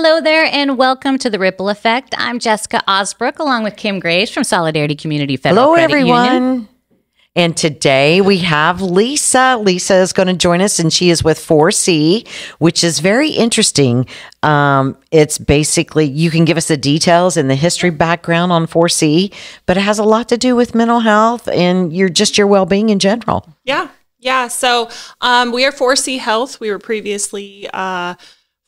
Hello there, and welcome to the Ripple Effect. I'm Jessica Ausbrook, along with Kim Graves from Solidarity Community Federal Hello, Credit everyone. Union. And today we have Lisa. Lisa is going to join us, and she is with 4C, which is very interesting. Um, it's basically, you can give us the details and the history background on 4C, but it has a lot to do with mental health and your just your well being in general. Yeah, yeah. So um, we are 4C Health. We were previously uh,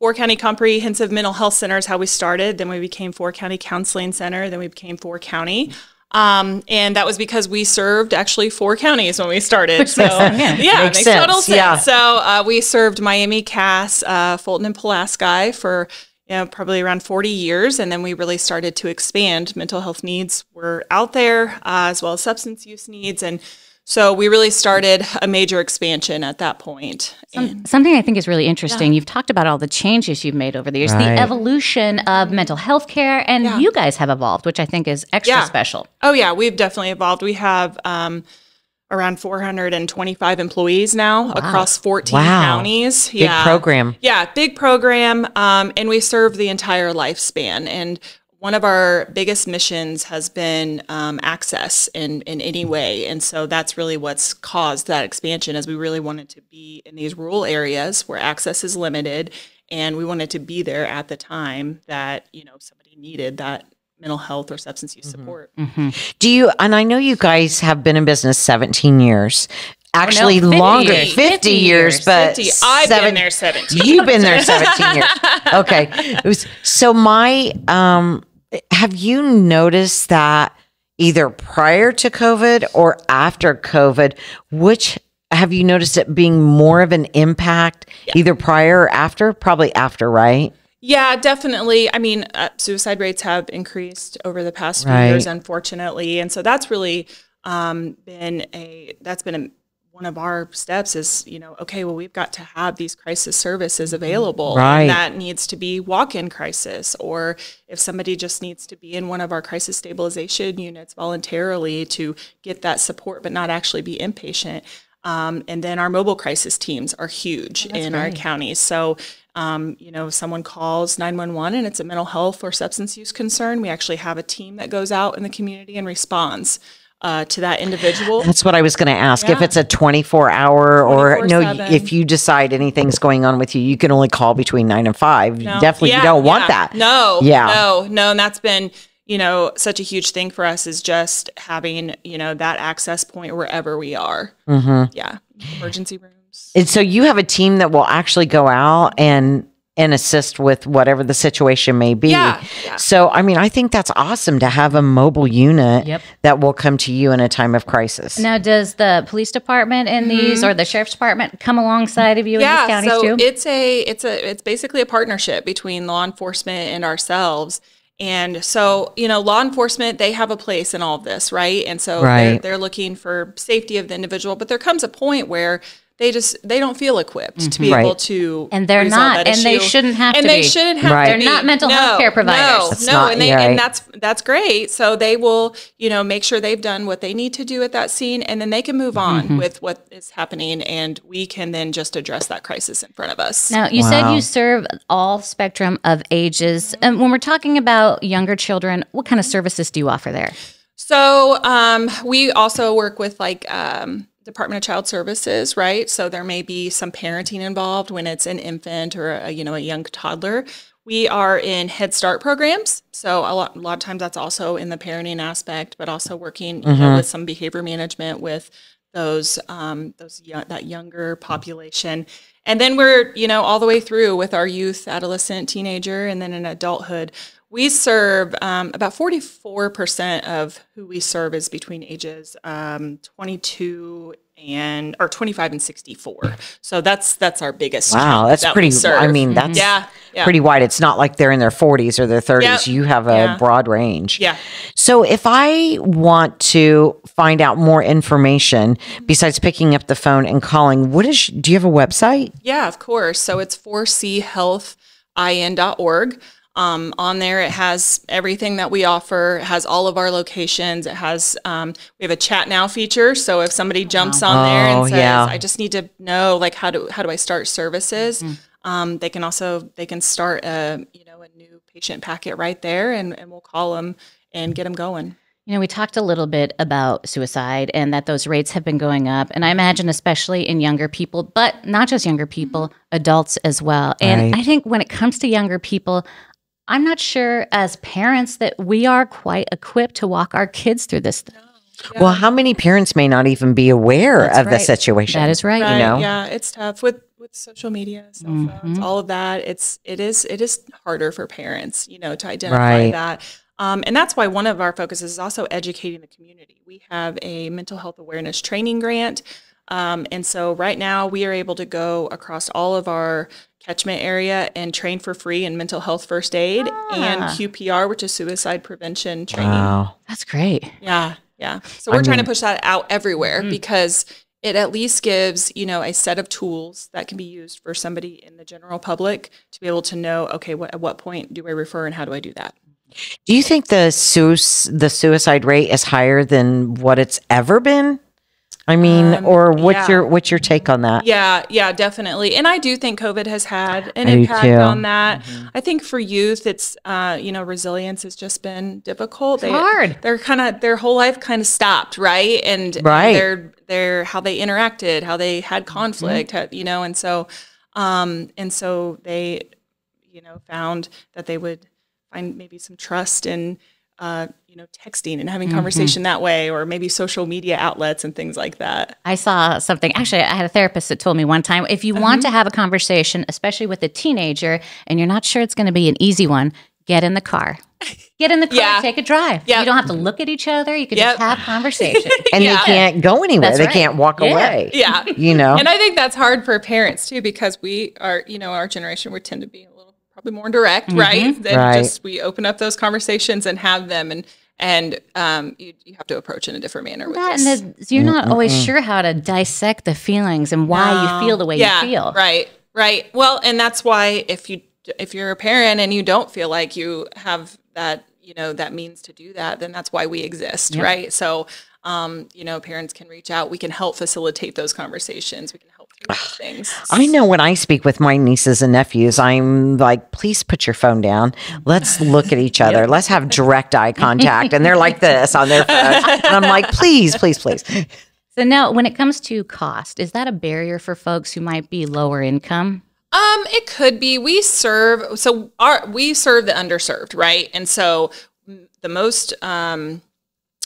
Four County Comprehensive Mental Health Center is how we started. Then we became Four County Counseling Center. Then we became Four County. Um, and that was because we served actually four counties when we started. so yeah. yeah, Makes makes total sense, sense. yeah. So uh, we served Miami, Cass, uh, Fulton, and Pulaski for you know probably around 40 years, and then we really started to expand. Mental health needs were out there uh, as well as substance use needs, and so we really started a major expansion at that point. And- Something I think is really interesting. You've talked about all the changes you've made over the years, Right. the evolution of mental health care, and Yeah. you guys have evolved, which I think is extra Yeah. special. Oh yeah, we've definitely evolved. We have um, around 425 employees now across 14 Wow. counties. Big program. Yeah, big program, um, and we serve the entire lifespan. And one of our biggest missions has been um, access in in any way, and so that's really what's caused that expansion. As we really wanted to be in these rural areas where access is limited, and we wanted to be there at the time that you know somebody needed that mental health or substance use support. Do you, and I know you guys have been in business 17 years. Actually, 50 longer, years. 50, 50 years, years. but 50. I've seven- been there 17. You've been there 17 years. Okay. It was, so my um have you noticed that either prior to COVID or after COVID, which have you noticed it being more of an impact either prior or after? Probably after, right? Yeah, definitely. I mean, uh, suicide rates have increased over the past few Right. years, unfortunately, and so that's really um, been a that's been a, one of our steps. Is you know, okay, well, we've got to have these crisis services available, Right. And that needs to be walk-in crisis, or if somebody just needs to be in one of our crisis stabilization units voluntarily to get that support, but not actually be inpatient. Um, and then our mobile crisis teams are huge in our counties. So, um, you know, if someone calls 911 and it's a mental health or substance use concern, we actually have a team that goes out in the community and responds uh, to that individual. That's what I was going to ask. If it's a 24 hour or no, 24/7. if you decide anything's going on with you, you can only call between nine and five. No. Definitely, you don't want that. No, Yeah. no, no. And that's been, you know, such a huge thing for us is just having, you know, that access point wherever we are. Mm-hmm. Yeah. Emergency rooms. And so you have a team that will actually go out and and assist with whatever the situation may be. Yeah, yeah. So I mean, I think that's awesome to have a mobile unit Yep. that will come to you in a time of crisis. Now, does the police department in mm-hmm. these or the sheriff's department come alongside of you in these counties so too? it's a it's a it's basically a partnership between law enforcement and ourselves. And so, you know, law enforcement, they have a place in all of this, right? And so they're, Right. they're looking for safety of the individual, but there comes a point where they just they don't feel equipped to be Right. able to And they're not, that and they shouldn't have and to they be. shouldn't have Right. to They're be. not mental health care providers. No, That's no, not- and they yeah, right. and that's that's great. So they will, you know, make sure they've done what they need to do at that scene, and then they can move on Mm-hmm. with what is happening, and we can then just address that crisis in front of us. Now, you said you serve all spectrum of ages. And when we're talking about younger children, what kind of services do you offer there? So um, we also work with like um, Department of Child Services, right? So there may be some parenting involved when it's an infant or a, you know a young toddler. We are in Head Start programs, so a lot, a lot of times that's also in the parenting aspect, but also working you know, with some behavior management with those um, those young, that younger population. And then we're you know all the way through with our youth, adolescent, teenager, and then in adulthood. We serve um, about 44% of who we serve is between ages um, 22 and or 25 and 64. So that's that's our biggest. Wow, that's that we pretty. I mean, that's yeah, yeah. pretty wide. It's not like they're in their 40s or their 30s. Yep. You have a Yeah. broad range. Yeah. So if I want to find out more information besides picking up the phone and calling, what is? Do you have a website? Yeah, of course. So it's 4chealthin.org. Um, on there, it has everything that we offer. It has all of our locations. It has um, we have a chat now feature. So if somebody jumps on there Oh, and says, yeah. "I just need to know like how do how do I start services," Um, they can also they can start a you know a new patient packet right there, and, and we'll call them and get them going. You know, we talked a little bit about suicide and that those rates have been going up. And I imagine, especially in younger people, but not just younger people, adults as well. And Right. I think when it comes to younger people, I'm not sure as parents that we are quite equipped to walk our kids through this. Well, how many parents may not even be aware That's of the situation? That is right. Right. know? Yeah, it's tough with with social media, cell phones, Mhm. all of that. It's it is it is harder for parents, you know, to identify Right. that. Um, and that's why one of our focuses is also educating the community. We have a mental health awareness training grant. Um, and so right now we are able to go across all of our catchment area and train for free in mental health first aid and Ah. QPR, which is suicide prevention training. Wow. That's great. Yeah, yeah. So we're trying to push that out everywhere Mm-hmm. because it at least gives, you know, a set of tools that can be used for somebody in the general public to be able to know, okay, what, at what point do I refer and how do I do that? Do you think the sui- the suicide rate is higher than what it's ever been? I mean, Um, or what's yeah. your what's your take on that? Yeah, yeah, definitely. And I do think COVID has had an I do impact too. Mm-hmm. on that. I think for youth, it's uh, you know, resilience has just been difficult. They, hard. They're kind of their whole life kind of stopped, right? And and Right. their their how they interacted, how they had Mm-hmm. conflict, how- you know, and so um, and so they, you know, found that they would find maybe some trust in. Uh, you know, texting and having Mm-hmm. conversation that way, or maybe social media outlets and things like that. I saw something. Actually, I had a therapist that told me one time if you want to have a conversation, especially with a teenager, and you're not sure it's going to be an easy one, get in the car. Get in the car, Yeah. take a drive. Yep. You don't have to look at each other. You can Yep. just have conversation. And Yeah. they can't go anywhere. That's they right. can't walk Yeah. away. Yeah, You know. And I think that's hard for parents too, because we are, you know, our generation, we tend to be a little probably more direct, right? Than Right. just we open up those conversations and have them, and and um, you, you have to approach in a different manner with that, this. and the, you're not always sure how to dissect the feelings and why you feel the way yeah, you feel. Right, right. Well, and that's why if you if you're a parent and you don't feel like you have that, you know, that means to do that, then that's why we exist, right? So, um, you know, parents can reach out. We can help facilitate those conversations. We can help through those things. I know when I speak with my nieces and nephews, I'm like, please put your phone down. Let's look at each other. Let's have direct eye contact. And they're like this on their phone. And I'm like, please, please, please. So now, when it comes to cost, is that a barrier for folks who might be lower income? Um, it could be. We serve so our we serve the underserved, right? And so the most um,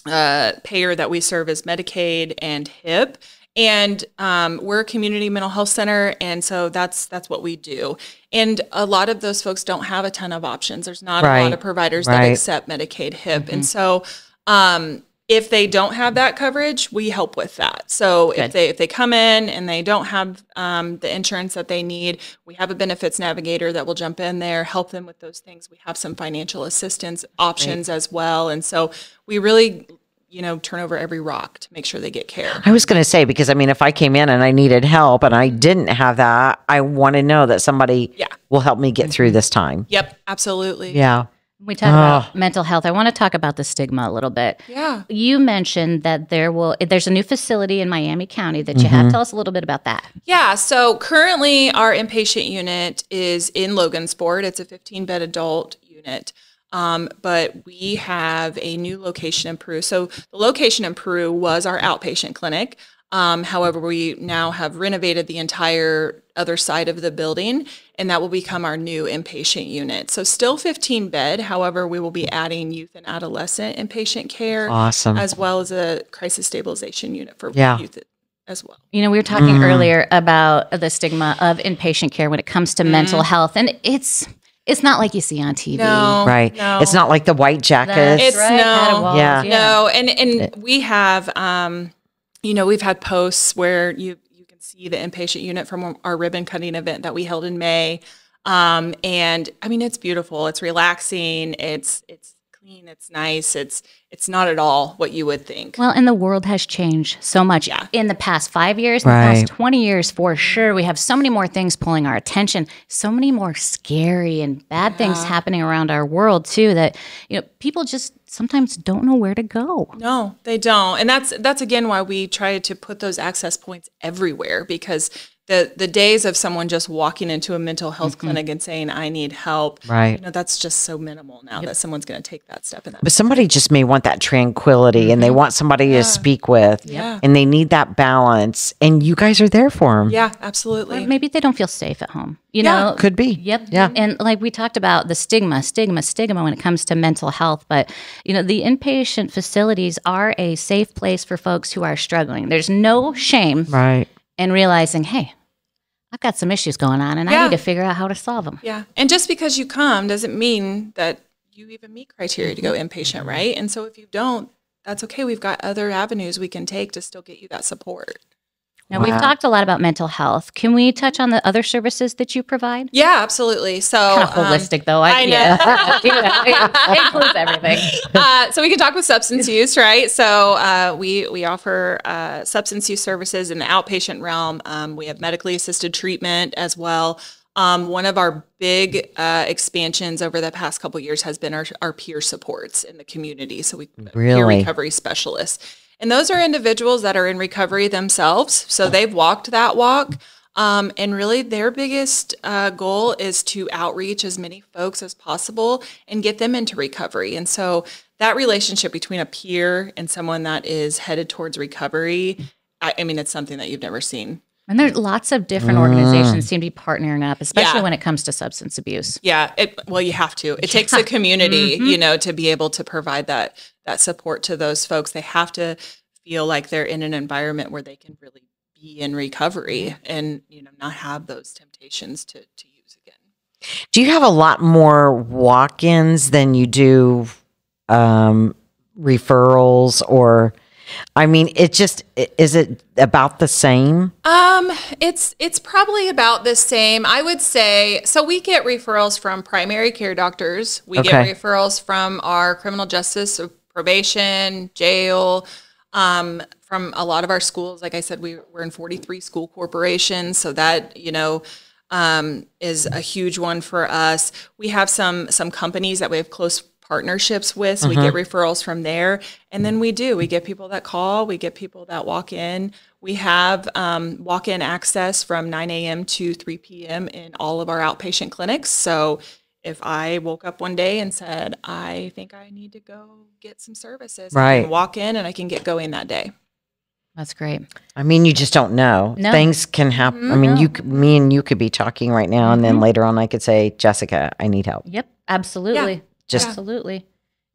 uh, payer that we serve is Medicaid and HIP, and um, we're a community mental health center, and so that's that's what we do. And a lot of those folks don't have a ton of options. There's not a lot of providers that accept Medicaid, HIP, and so. Um, if they don't have that coverage, we help with that. So if they if they come in and they don't have um, the insurance that they need, we have a benefits navigator that will jump in there, help them with those things. We have some financial assistance options as well, and so we really, you know, turn over every rock to make sure they get care. I was going to say, because I mean, if I came in and I needed help and I didn't have that, I want to know that somebody Yeah. will help me get through this time. Yep, absolutely. Yeah. We talk about mental health. I want to talk about the stigma a little bit. Yeah. You mentioned that there will there's a new facility in Miami County that you have. Mm-hmm. Tell us a little bit about that. Yeah, so currently our inpatient unit is in Logansport. It's a 15 bed adult unit. Um, but we have a new location in Peru. So the location in Peru was our outpatient clinic. Um, however, we now have renovated the entire other side of the building, and that will become our new inpatient unit. So still 15 bed. However, we will be adding youth and adolescent inpatient care, Awesome. as well as a crisis stabilization unit for Yeah. youth as well. You know, we were talking earlier about the stigma of inpatient care when it comes to mental health, and it's it's not like you see on TV. No, Right. No. It's not like the white jackets. It's right, no- padded walls, Yeah. No, and and we have, um, you know, we've had posts where you you can see the inpatient unit from our ribbon cutting event that we held in May, um, and I mean it's beautiful. It's relaxing. It's it's clean. It's nice. It's it's not at all what you would think. Well, and the world has changed so much Yeah. in the past five years, in the past 20 years, for sure. We have so many more things pulling our attention, so many more scary and bad things happening around our world, too, that, you know, people just sometimes don't know where to go. No, they don't. And that's that's again why we try to put those access points everywhere because the the days of someone just walking into a mental health clinic and saying I need help, Right. You know, that's just so minimal now that someone's going to take that step in that. But somebody just may want that tranquility and they want somebody to speak with Mm-hmm. Yeah. and they need that balance. And you guys are there for them. Yeah, absolutely. Maybe they don't feel safe at home. You Yeah. know, Could be. Yep. Yeah. And like we talked about the stigma, stigma, stigma when it comes to mental health. But, you know, the inpatient facilities are a safe place for folks who are struggling. There's no shame Right. In realizing, hey, I've got some issues going on and I need to figure out how to solve them. Yeah. And just because you come doesn't mean that you even meet criteria to go inpatient, right? And so if you don't, that's okay. We've got other avenues we can take to still get you that support. Now, we've talked a lot about mental health. Can we touch on the other services that you provide? Yeah, absolutely. So Kind of um, holistic, though. I, I know. yeah. Yeah, it includes everything. uh, so we can talk with substance use, right? So uh, we we offer uh, substance use services in the outpatient realm. Um, we have medically assisted treatment as well. Um, one of our big uh, expansions over the past couple years has been our, our peer supports in the community. So we peer Really? recovery specialists, and those are individuals that are in recovery themselves. So they've walked that walk. Um, and really, their biggest uh, goal is to outreach as many folks as possible and get them into recovery. And so, that relationship between a peer and someone that is headed towards recovery, I, I mean, it's something that you've never seen. And there's lots of different organizations seem to be partnering up, especially Yeah. when it comes to substance abuse. Yeah, it, well, you have to. It takes a community, you know, to be able to provide that that support to those folks. They have to feel like they're in an environment where they can really be in recovery and you know not have those temptations to to use again. Do you have a lot more walk ins than you do um, referrals or? I mean, it just is it about the same? Um, it's it's probably about the same. I would say so we get referrals from primary care doctors. We Okay. get referrals from our criminal justice probation, jail, um, from a lot of our schools. Like I said, we, we're in 43 school corporations, so that, you know, um, is a huge one for us. We have some some companies that we have close partnerships with, so we get mm-hmm. referrals from there. And then we do we get people that call, we get people that walk in. We have um, walk in access from 9 a.m. to 3 p.m. in all of our outpatient clinics. So if I woke up one day and said, I think I need to go get some services, I Right. can walk in and I can get going that day. That's great. I mean, you just don't know. No. Things can happen. Mm-hmm. I mean, you, me and you could be talking right now, and then mm-hmm. later on, I could say, Jessica, I need help. Yep, absolutely. Just- absolutely.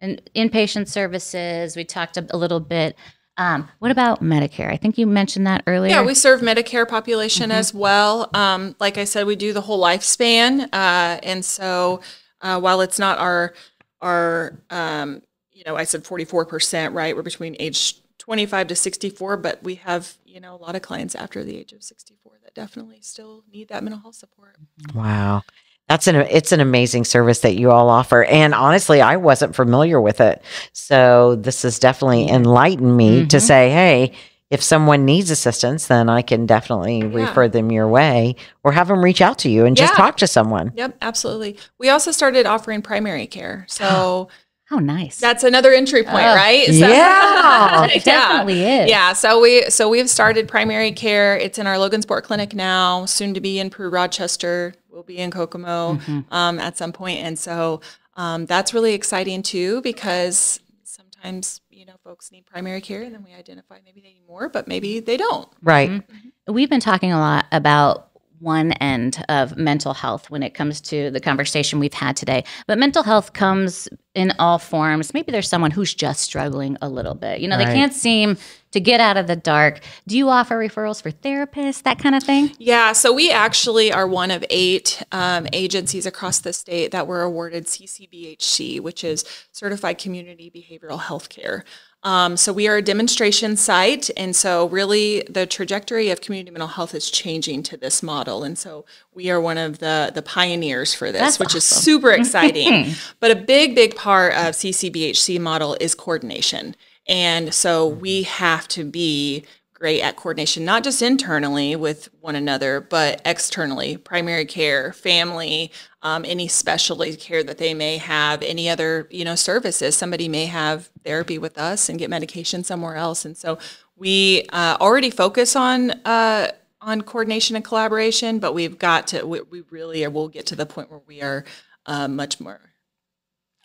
And inpatient services, we talked a, a little bit. Um, what about Medicare? I think you mentioned that earlier. Yeah, we serve Medicare population as well. Um, like I said, we do the whole lifespan, uh, and so uh, while it's not our our um, you know I said forty four percent, right? We're between age twenty five to sixty four, but we have you know a lot of clients after the age of sixty four that definitely still need that mental health support. Wow. That's an it's an amazing service that you all offer. And honestly, I wasn't familiar with it. So this has definitely enlightened me to Mhm. say, hey, if someone needs assistance, then I can definitely refer them your way or have them reach out to you and just talk to someone. Yep, absolutely. We also started offering primary care, so How nice. that's another entry point, Oh, right? So- yeah. it definitely is. Yeah, so we so we've started primary care. It's in our Logansport clinic now, soon to be in Peru Rochester. We'll be in Kokomo Mm-hmm. um, at some point, and so um, that's really exciting too because sometimes you know folks need primary care, and then we identify maybe they need more, but maybe they don't. Right. We've been talking a lot about one end of mental health when it comes to the conversation we've had today. But mental health comes in all forms. Maybe there's someone who's just struggling a little bit. You know, Right. they can't seem to get out of the dark. Do you offer referrals for therapists, that kind of thing? Yeah, so we actually are one of eight um, agencies across the state that were awarded CCBHC, which is Certified Community Behavioral Health Care. Um, so we are a demonstration site, and so really the trajectory of community mental health is changing to this model, and so we are one of the the pioneers for this, That's which is super exciting. but a big, big part of CCBHC model is coordination, and so we have to be great at coordination, not just internally with one another, but externally, primary care, family, um, any specialty care that they may have, any other, you know, services. Somebody may have therapy with us and get medication somewhere else. And so we uh, already focus on uh, on coordination and collaboration, but we've got to. We, we really are. We'll get to the point where we are uh, much more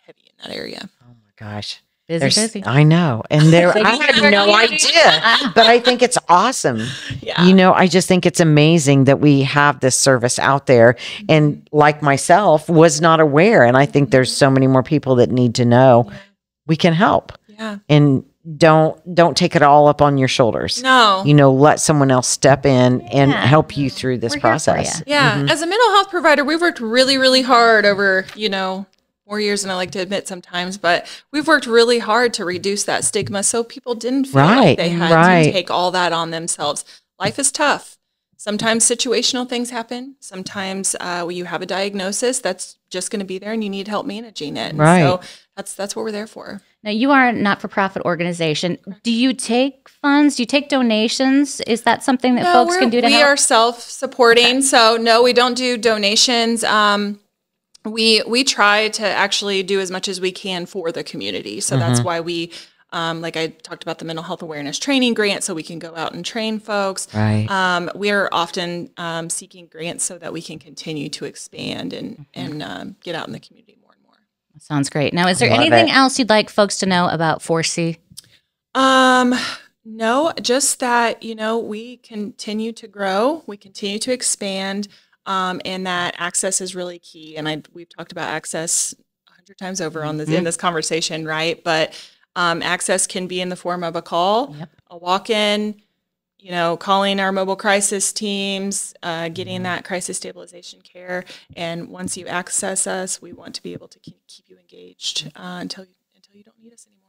heavy in that area. Oh my gosh. Busy, There's- busy. I know. And there, I had no idea, but I think it's awesome. Yeah. You know, I just think it's amazing that we have this service out there. And like myself, was not aware. And I think there's so many more people that need to know we can help Yeah. and don't don't take it all up on your shoulders. No. You know, let someone else step in and Yeah. help you through this We're process. Yeah, Mm-hmm. as a mental health provider, we've worked really, really hard over, you know, more years than I like to admit sometimes, but we've worked really hard to reduce that stigma so people didn't feel Right, like they had right. to take all that on themselves. Life is tough. Sometimes situational things happen. Sometimes uh, when you have a diagnosis that's just going to be there and you need help managing it. Right. So that's that's what we're there for. Now, you are a not for profit organization. Do you take funds? Do you take donations? Is that something that folks can do to we help? are self-supporting, so no, we don't do donations. Um, we we try to actually do as much as we can for the community. So that's Mm-hmm. why we, um, like I talked about the mental health awareness training grant, so we can go out and train folks. Right. Um, we are often um, seeking grants so that we can continue to expand and Mm-hmm. and um, get out in the community more and more. Sounds great. Now, is there anything it. else you'd like folks to know about 4C? Um, no, just that, you know, we continue to grow, we continue to expand, um, and that access is really key. And I, we've talked about access a hundred times over on this, in this conversation, right? But, um, access can be in the form of a call, Yep. a walk-in, you know, calling our mobile crisis teams, uh, getting that crisis stabilization care. And once you access us, we want to be able to keep, keep you engaged, uh, until, until you don't need us anymore.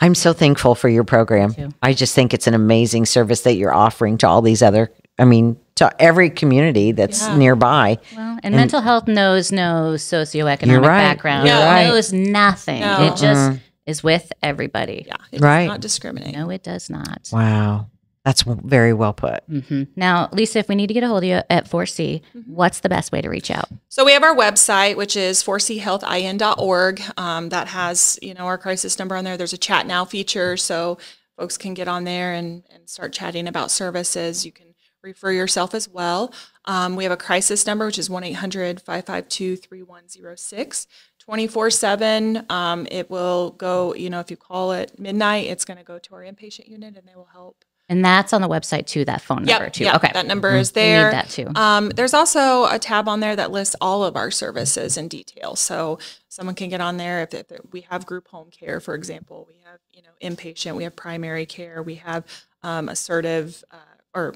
I'm so thankful for your program. I just think it's an amazing service that you're offering to all these other, I mean, to every community that's Yeah. nearby. Well, and, mental health knows no socioeconomic You're right. background. You're right. knows nothing. No. It just is with everybody. Yeah, it Right. not discriminate. No, it does not. Wow. That's very well put. hmm Now, Lisa, if we need to get a hold of you at 4C, Mm-hmm. what's the best way to reach out? So we have our website, which is 4chealthIN.org. Um, that has, you know, our crisis number on there. There's a chat now feature, so folks can get on there and, and start chatting about services. You can refer yourself as well. Um, we have a crisis number, which is 1-800-552-3106. 24-7, um, it will go, you know, if you call at midnight, it's going to go to our inpatient unit and they will help. And that's on the website too, that phone number Yep, too. yep, okay. that number is We need there. that too. Um, there's also a tab on there that lists all of our services in detail. So someone can get on there if, if we have group home care, for example, we have you know inpatient, we have primary care, we have um, assertive uh, or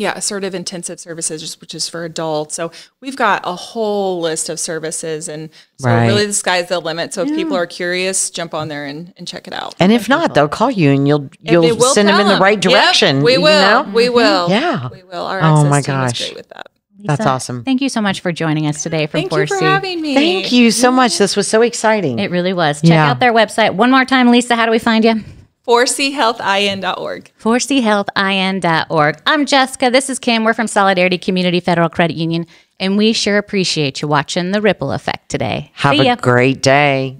yeah, assertive intensive services, which is for adults. So we've got a whole list of services, and so Right. really the sky's the limit. So if people are curious, jump on there and, and check it out. And if not, they'll call you and you'll you'll send them in the right Yep, direction. we you will. know? We will. Mm-hmm. Yeah. We will. Our Oh my gosh. great with that. That's awesome. Thank you so much for joining us today from Thank 4C. you for having me. Thank you so much. This was so exciting. It really was. Check Yeah. out their website. One more time, Lisa, how do we find you? 4chealthIN.org. 4chealthIN.org. I'm Jessica. This is Kim. We're from Solidarity Community Federal Credit Union, and we sure appreciate you watching The Ripple Effect today. Have See ya. a great day.